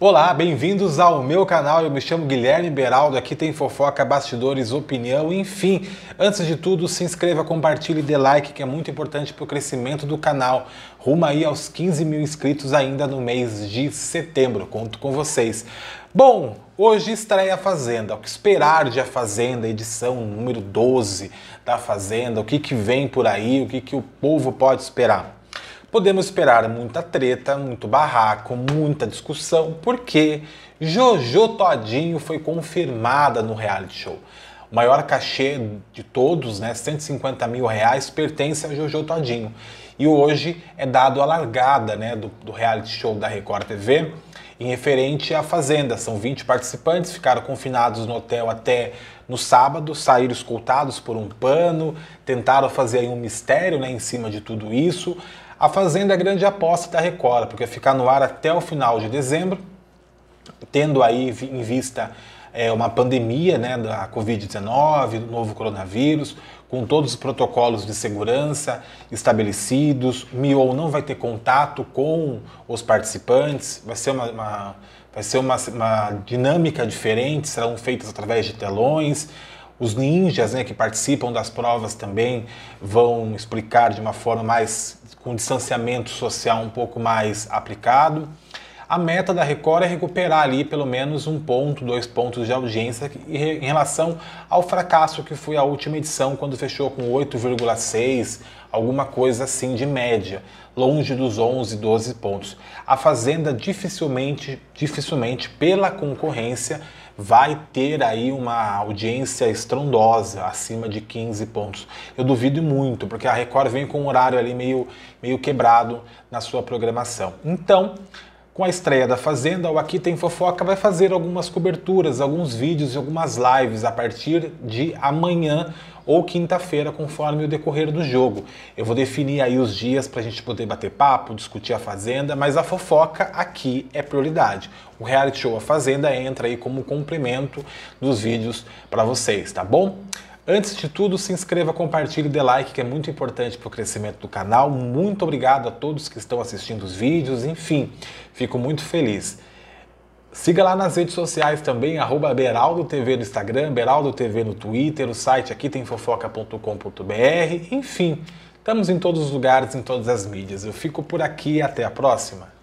Olá, bem-vindos ao meu canal. Eu me chamo Guilherme Beraldo. Aqui tem fofoca, bastidores, opinião, enfim. Antes de tudo, se inscreva, compartilhe dê like, que é muito importante para o crescimento do canal. Rumo aí aos 15 mil inscritos ainda no mês de setembro. Conto com vocês. Bom, hoje estreia a Fazenda. O que esperar de A Fazenda, edição número 12 da Fazenda? O que, que vem por aí? O que, que o povo pode esperar? Podemos esperar muita treta, muito barraco, muita discussão, porque Jojo Todinho foi confirmada no reality show. O maior cachê de todos, né, 150 mil reais, pertence a Jojo Todinho. E hoje é dado a largada né, do, do reality show da Record TV em referente à Fazenda. São 20 participantes, ficaram confinados no hotel até no sábado, saíram escoltados por um pano, tentaram fazer um mistério né, em cima de tudo isso. A Fazenda é a grande aposta da Record, porque ficar no ar até o final de dezembro, tendo aí em vista é, uma pandemia né, da Covid-19, do novo coronavírus, com todos os protocolos de segurança estabelecidos. Miou não vai ter contato com os participantes, vai ser uma, uma vai ser uma, uma dinâmica diferente, serão feitas através de telões. Os ninjas né, que participam das provas também vão explicar de uma forma mais com distanciamento social um pouco mais aplicado. A meta da Record é recuperar ali pelo menos um ponto, dois pontos de audiência em relação ao fracasso que foi a última edição, quando fechou com 8,6, alguma coisa assim de média, longe dos 11, 12 pontos. A Fazenda dificilmente, dificilmente pela concorrência vai ter aí uma audiência estrondosa, acima de 15 pontos. Eu duvido muito, porque a Record vem com um horário ali meio, meio quebrado na sua programação. Então, com a estreia da Fazenda, o Aqui Tem Fofoca vai fazer algumas coberturas, alguns vídeos e algumas lives a partir de amanhã ou quinta-feira, conforme o decorrer do jogo. Eu vou definir aí os dias para a gente poder bater papo, discutir a Fazenda, mas a fofoca aqui é prioridade. O reality show A Fazenda entra aí como complemento dos vídeos para vocês, tá bom? Antes de tudo, se inscreva, compartilhe e dê like, que é muito importante para o crescimento do canal. Muito obrigado a todos que estão assistindo os vídeos, enfim, fico muito feliz. Siga lá nas redes sociais também, arroba Beraldo TV no Instagram, Beraldo TV no Twitter, o site aqui tem fofoca.com.br, enfim, estamos em todos os lugares, em todas as mídias. Eu fico por aqui até a próxima.